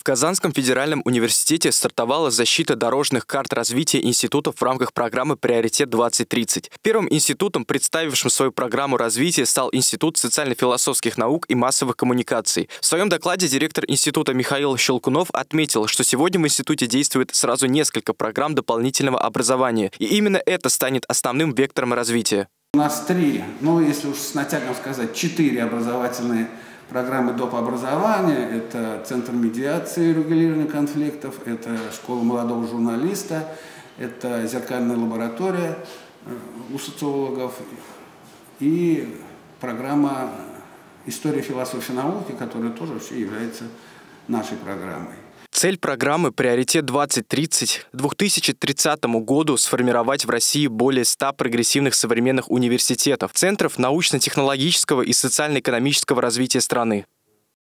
В Казанском федеральном университете стартовала защита дорожных карт развития институтов в рамках программы «Приоритет-2030». Первым институтом, представившим свою программу развития, стал Институт социально-философских наук и массовых коммуникаций. В своем докладе директор института Михаил Щелкунов отметил, что сегодня в институте действует сразу несколько программ дополнительного образования, и именно это станет основным вектором развития. У нас три, ну если уж с натягом сказать, четыре образовательные программы доп. образования. Это Центр медиации и регулирования конфликтов, это Школа молодого журналиста, это зеркальная лаборатория э, у социологов и программа «История философии науки», которая тоже вообще является нашей программой. Цель программы «Приоритет 2030» к 2030 году сформировать в России более 100 прогрессивных современных университетов, центров научно-технологического и социально-экономического развития страны.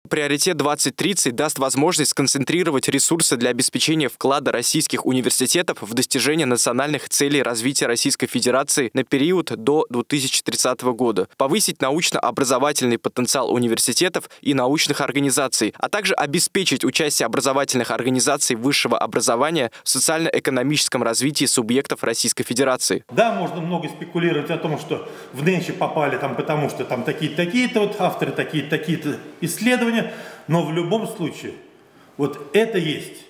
Приоритет 2030 даст возможность сконцентрировать ресурсы для обеспечения вклада российских университетов в достижение национальных целей развития Российской Федерации на период до 2030 года, повысить научно-образовательный потенциал университетов и научных организаций, а также обеспечить участие образовательных организаций высшего образования в социально-экономическом развитии субъектов Российской Федерации. Да, можно много спекулировать о том, что в Нэнчи попали там потому, что там такие-то, такие-то вот авторы, такие-то, такие-то исследования, но в любом случае, вот это есть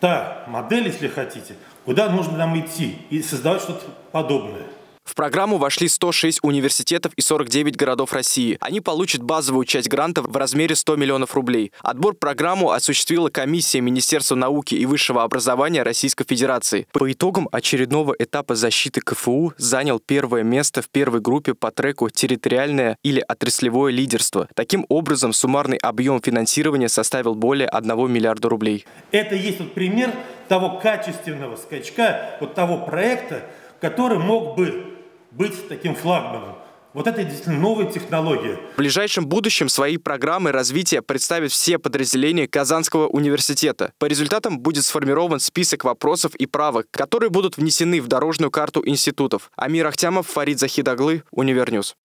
та модель, если хотите, куда нужно нам идти и создавать что-то подобное. В программу вошли 106 университетов и 49 городов России. Они получат базовую часть грантов в размере 100 миллионов рублей. Отбор программу осуществила комиссия Министерства науки и высшего образования Российской Федерации. По итогам очередного этапа защиты КФУ занял первое место в первой группе по треку «Территориальное или отраслевое лидерство». Таким образом, суммарный объем финансирования составил более 1 миллиарда рублей. Это есть вот пример того качественного скачка, вот того проекта, который мог бы быть таким флагманом. Вот это действительно новая технология. В ближайшем будущем свои программы развития представят все подразделения Казанского университета. По результатам будет сформирован список вопросов и правок, которые будут внесены в дорожную карту институтов. Амир Ахтямов, Фарид Захидаглы, UniverNews.